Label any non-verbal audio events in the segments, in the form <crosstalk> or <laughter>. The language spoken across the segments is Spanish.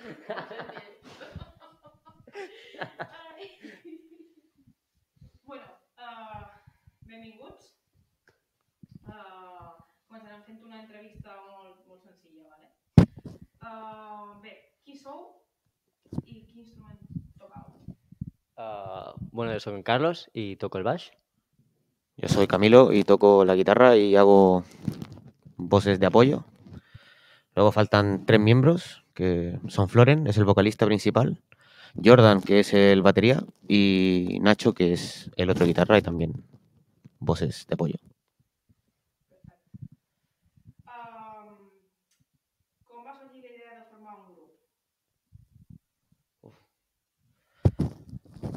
<laughs> bueno, uh, benvinguts. Uh, començarem fent una entrevista molt, molt senzilla, ¿vale? Uh, bé, qui sou i quin instrument tocau? Uh, bueno, yo soy Carlos y toco el baix. Yo soy Camilo y toco la guitarra y hago voces de apoyo. Luego faltan tres miembros, son Floren, es el vocalista principal, Jordan, que es el batería, y Nacho, que es el otro guitarra y también voces de apoyo.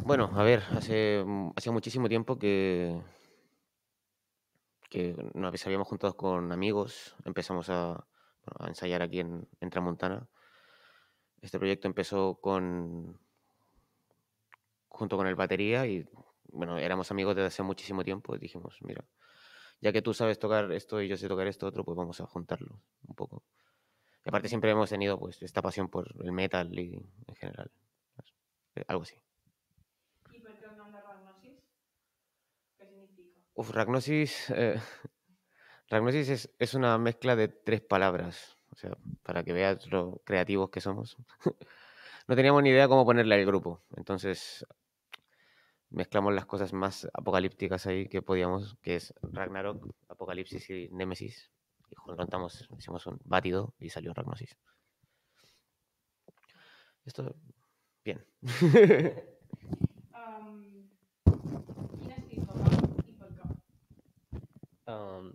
Bueno, a ver, hace, hace muchísimo tiempo que, que nos habíamos juntado con amigos, empezamos a ensayar aquí en, en Tramontana. Este proyecto empezó con junto con el batería y bueno, éramos amigos desde hace muchísimo tiempo y dijimos, mira, ya que tú sabes tocar esto y yo sé tocar esto otro, pues vamos a juntarlo un poco. Y aparte siempre hemos tenido pues esta pasión por el metal y en general. eh, Algo así. El nom de Ragnosis? Què significa? Uf, Ragnosis. eh, <laughs> Ragnosis es, es una mezcla de tres palabras. O sea, para que veas lo creativos que somos. <laughs> no teníamos ni idea cómo ponerle al grupo. Entonces mezclamos las cosas más apocalípticas ahí que podíamos, que es Ragnarok, Apocalipsis y Némesis. Y juntamos, hicimos un batido y salió Ragnosis. Esto, bien. <laughs> Um,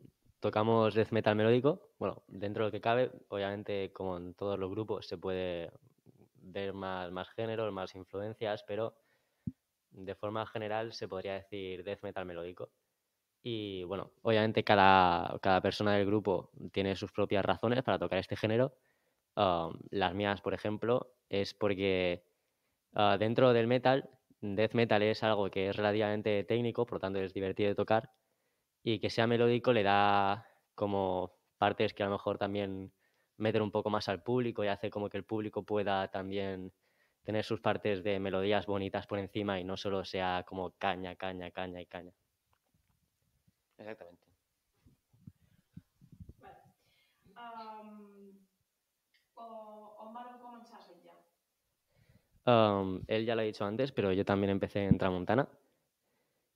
tocamos death metal melódico. Bueno, dentro de lo que cabe, obviamente, como en todos los grupos, se puede ver más, más géneros, más influencias, pero de forma general se podría decir death metal melódico. Y bueno, obviamente cada, cada persona del grupo tiene sus propias razones para tocar este género. Um, las mías, por ejemplo, es porque ah, dentro del metal, death metal es algo que es relativamente técnico, por lo tanto es divertido de tocar, y que sea melódico le da como partes que a lo mejor también meten un poco más al público y hace como que el público pueda también tener sus partes de melodías bonitas por encima y no solo sea como caña, caña, caña y caña. Exactamente. Vale. Um, o, on vareu començar a assetjar? Um, él ya lo ha dicho antes, pero yo también empecé en Tramontana.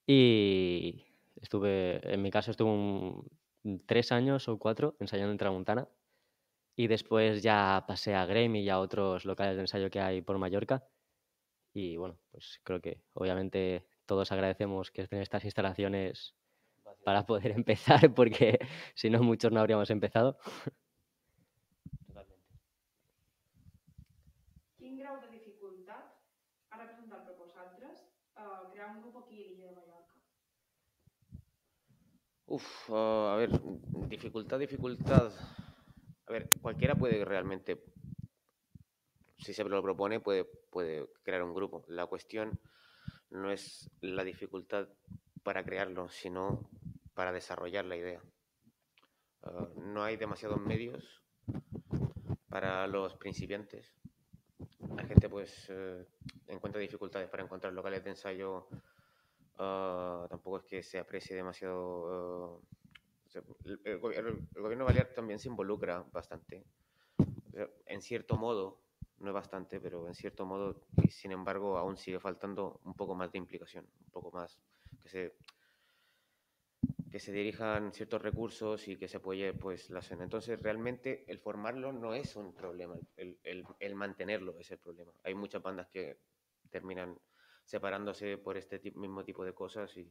Y estuve, en mi caso, estuve un- tres años o cuatro ensayando en Tramontana. Y después ya pasé a Gremi y a otros locales de ensayo que hay por Mallorca. Y bueno, pues creo que obviamente todos agradecemos que estén estas instalaciones para poder <laughs> empezar, porque si no, muchos no habríamos empezado. Totalmente. Quin grau de dificultat ha representat per vosaltres uh, crear un grup aquí a l'illa de Mallorca? Uf, ah, a ver, dificultad, dificultad. A ver, cualquiera puede realmente, si se lo propone, puede, puede crear un grupo. La cuestión no es la dificultad para crearlo, sino para desarrollar la idea. Ah, no hay demasiados medios para los principiantes. La gente pues eh, encuentra dificultades para encontrar locales de ensayo Ah, tampoco es que se aprecie demasiado. sea, el, el el gobierno balear también se involucra bastante. En cierto modo, no es bastante, pero en cierto modo, y sin embargo, aún sigue faltando un poco más de implicación, un poco más que se que se dirijan ciertos recursos y que se apoye pues la zona. Entonces, realmente el formarlo no es un problema, el, el- el mantenerlo es el problema. Hay muchas bandas que terminan separándose por este mismo tipo de cosas y,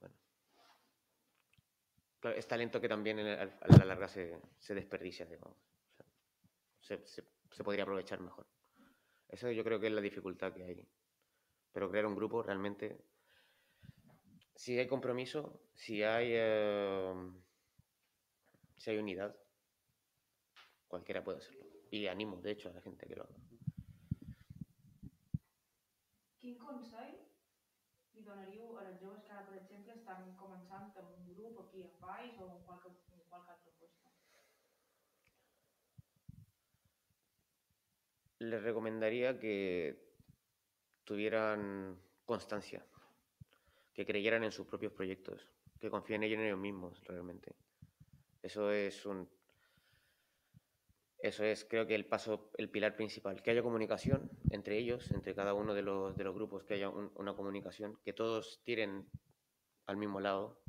bueno. Es talento que también a la larga se, desperdicia, digamos. O se, podría aprovechar mejor. Eso yo creo que es la dificultad que hay. Pero crear un grupo realmente, si hay compromiso, si hay, eh, si hay unidad, cualquiera puede hacerlo. Y animo, de hecho, a la gente que lo haga. Quin consell li donaríeu a les joves que ara, per exemple, estan començant amb un grup aquí a Valls o en qualque, en qualque altre lloc? les recomendaría que tuvieran constancia, que creyeran en sus propios proyectos, que confíen en ellos mismos realmente. Eso es un eso es, creo que el paso, el pilar principal, que haya comunicación entre ellos, entre cada uno de los, de los grupos, que haya una comunicación, que todos tiren al mismo lado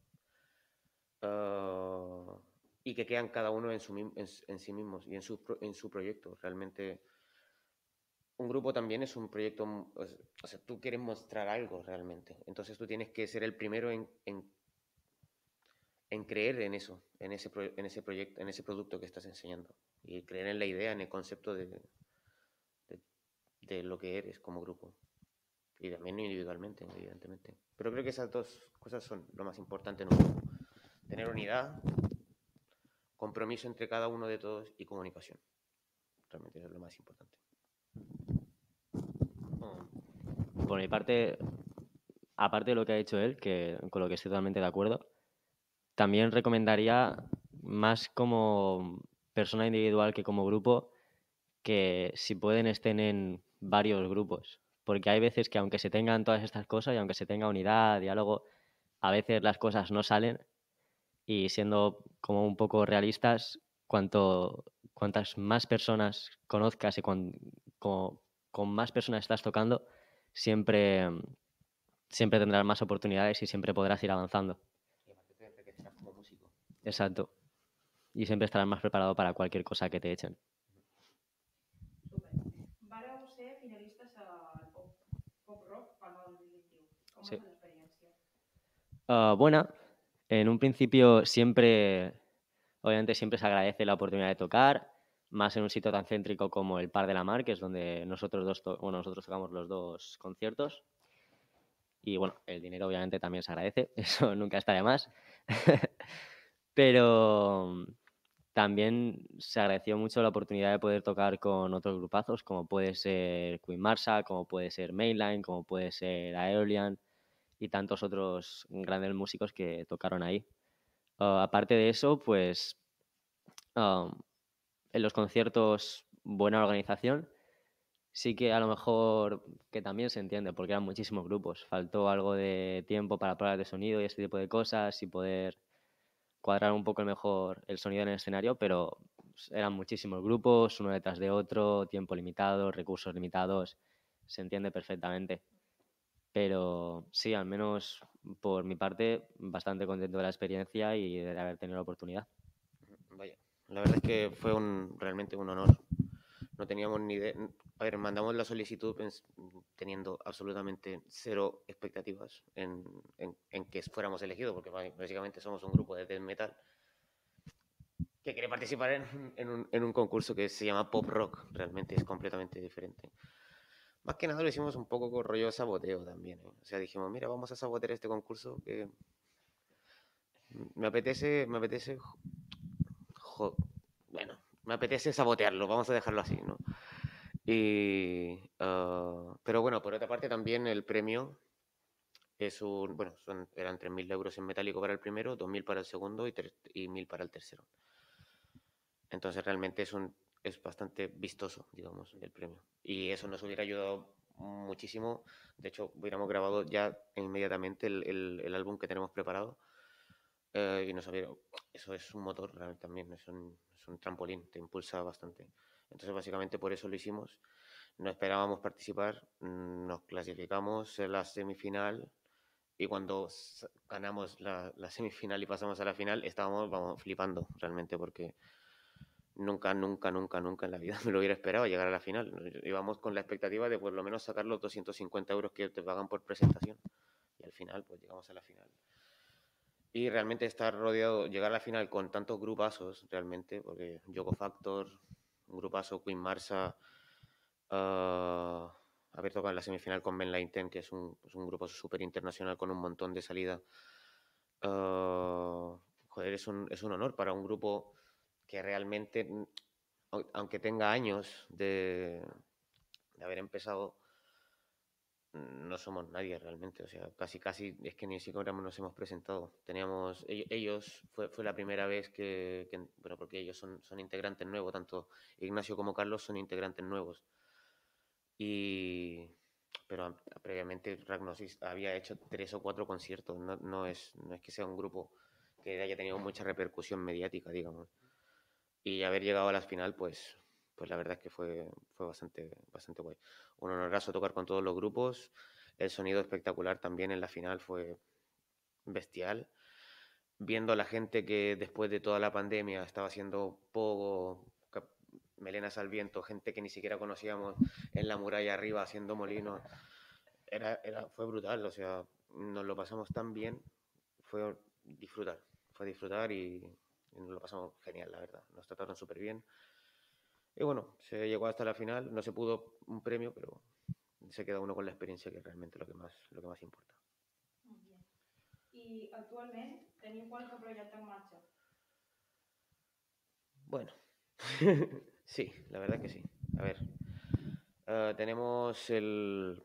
ah, y que quedan cada uno en, su, en, sí mismos y en su, en su proyecto. Realmente, un grupo también es un proyecto, o sea, tú quieres mostrar algo realmente, entonces tú tienes que ser el primero en, en, en creer en eso, en ese, proyecto, en ese producto que estás enseñando y creer en la idea, en el concepto de, de, lo que eres como grupo. Y también individualmente, evidentemente. Pero creo que esas dos cosas son lo más importante en un grupo. Tener unidad, compromiso entre cada uno de todos y comunicación. Realmente es lo más importante. Por mi parte, aparte de lo que ha dicho él, que con lo que estoy totalmente de acuerdo, también recomendaría más como persona individual que como grupo, que si pueden estén en varios grupos. Porque hay veces que aunque se tengan todas estas cosas y aunque se tenga unidad, diálogo, a veces las cosas no salen y siendo como un poco realistas, cuanto, cuantas más personas conozcas y con, con, más personas estás tocando, siempre, siempre tendrás más oportunidades y siempre podrás ir avanzando. Exacto y siempre estarás más preparado para cualquier cosa que te echen. Vareu ser finalistes al Pop, Rock el 2021. ¿Cómo sí. la experiencia? Uh, buena. En un principio siempre, obviamente siempre se agradece la oportunidad de tocar, más en un sitio tan céntrico como el Par de la Mar, que es donde nosotros dos, bueno, nosotros tocamos los dos conciertos. Y bueno, el dinero obviamente también se agradece, <laughs> eso nunca está de más. <laughs> Pero también se agradeció mucho la oportunidad de poder tocar con otros grupazos, como puede ser Queen Marsa, como puede ser Mainline, como puede ser Aeolian y tantos otros grandes músicos que tocaron ahí. Ah, aparte de eso, pues ah, en los conciertos buena organización. Sí que a lo mejor que también se entiende, porque eran muchísimos grupos. Faltó algo de tiempo para pruebas de sonido y este tipo de cosas y poder cuadrar un poco mejor el sonido en el escenario, pero eran muchísimos grupos, uno detrás de otro, tiempo limitado, recursos limitados, se entiende perfectamente. Pero sí, al menos por mi parte, bastante contento de la experiencia y de haber tenido la oportunidad. Vaya, la verdad es que fue un, realmente un honor. No teníamos ni idea. A ver, mandamos la solicitud teniendo absolutamente cero expectativas en, en, que fuéramos elegidos, porque básicamente somos un grupo de death metal que quiere participar en, en, un, en un concurso que se llama pop rock, realmente es completamente diferente. Más que nada lo hicimos un poco con rollo saboteo también. ¿eh? O sea, dijimos, mira, vamos a sabotear este concurso que me apetece, me apetece, bueno, me apetece sabotearlo, vamos a dejarlo así, ¿no? Y, ah, pero bueno, por otra parte también el premio es un, bueno, son, eran 3.000 euros en metálico para el primero, 2.000 para el segundo y, 1.000 para el tercero. Entonces realmente es, un, es bastante vistoso, digamos, el premio. Y eso nos hubiera ayudado muchísimo. De hecho, hubiéramos grabado ya inmediatamente el, el, álbum que tenemos preparado. Eh, y nos hubiera, eso es un motor realmente también, es un, es un trampolín, te impulsa bastante. Entonces, básicamente por eso lo hicimos. No esperábamos participar, nos clasificamos en la semifinal y cuando ganamos la, semifinal y pasamos a la final, estábamos vamos, flipando realmente porque nunca, nunca, nunca, nunca en la vida <laughs> me lo hubiera esperado llegar a la final. Íbamos con la expectativa de por lo menos sacar los 250 euros que te pagan por presentación. Y al final, pues llegamos a la final. Y realmente estar rodeado, llegar a la final con tantos grupazos, realmente, porque Yoko Factor, un grupazo, Queen Marsa, uh, haber tocado en la semifinal con Ben Lainten, que es un, es un grupo súper internacional con un montón de salida. Uh, joder, es un, es un honor para un grupo que realmente, aunque tenga años de haber empezado, no somos nadie realmente, o sea, casi casi es que ni siquiera nos hemos presentado. Teníamos, ellos, fue, fue la primera vez que, bueno, porque ellos son, son integrantes nuevos, tanto Ignacio como Carlos son integrantes nuevos. Y, pero previamente Ragnosis había hecho tres o cuatro conciertos, no, no es, no es que sea un grupo que haya tenido mucha repercusión mediática, digamos. Y haber llegado a la final, pues, pues la verdad es que fue, fue bastante, bastante guay. Un honorazo tocar con todos los grupos, el sonido espectacular también en la final fue bestial. Viendo a la gente que después de toda la pandemia estaba haciendo cap- melenas al viento, gente que ni siquiera conocíamos en la muralla arriba haciendo molinos. Era, era, fue brutal, o sea, nos lo pasamos tan bien, fue disfrutar, fue disfrutar y, y nos lo pasamos genial, la verdad. Nos trataron súper bien. Y bueno, se llegó hasta la final, no se pudo un premio, pero se queda uno con la experiencia, que es realmente lo que más, lo que más importa. Molt bé. I actualment teniu qualque projecte en marxa? Bueno, <laughs> sí, la verdad que sí. A ver, eh, tenemos el,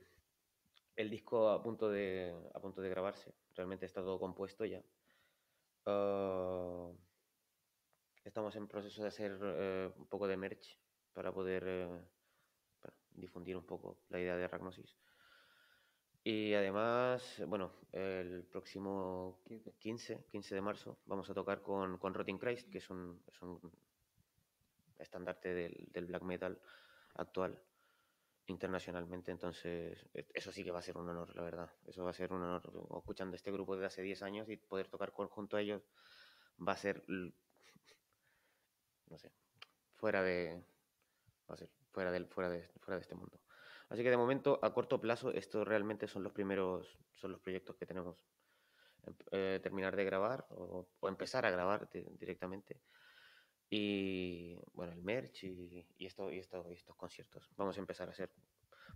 el disco a punto de, a punto de grabarse. Realmente está todo compuesto ya. Eh, estamos en proceso de hacer eh, un poco de merch para poder eh, bueno, difundir un poco la idea de Ragnosis. Y además, bueno, el próximo 15, 15 de marzo vamos a tocar con, con Rotting Christ, que es un, es un estandarte del, del black metal actual internacionalmente. Entonces, e- eso sí que va a ser un honor, la verdad. Eso va a ser un honor. Escuchando este grupo desde hace 10 años y poder tocar con- junto a ellos va a ser, no sé, fuera de, a ser fuera del, fuera de, fuera de este mundo. Así que de momento, a corto plazo, estos realmente son los primeros, son los proyectos que tenemos. Em- eh, terminar de grabar o, empezar a grabar di- directamente. Y bueno, el merch y, y, esto, y estos conciertos. Vamos a empezar a hacer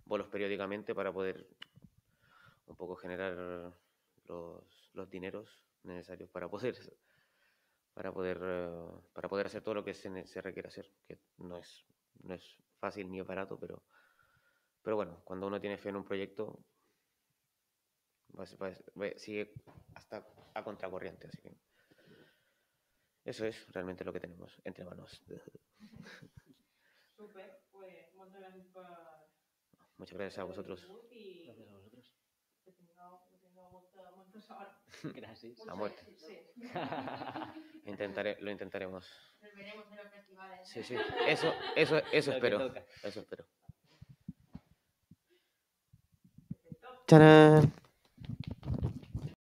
bolos periódicamente para poder un poco generar los, los dineros necesarios para poder para poder eh, para poder hacer todo lo que se, se requiere hacer, que no es, no es fácil ni es barato, pero, pero bueno, cuando uno tiene fe en un proyecto, va, va- va- sigue hasta a contracorriente, así que eso es realmente lo que tenemos entre manos. Super, pues. Muchas gracias a vosotros. Gracias a vosotros. <laughs> Gracias. A muerte. Sí. <laughs> Intentaré, lo intentaremos. Nos veremos en los festivales. Sí, sí. Eso, eso, eso Lo espero. Eso espero. ¡Tarán!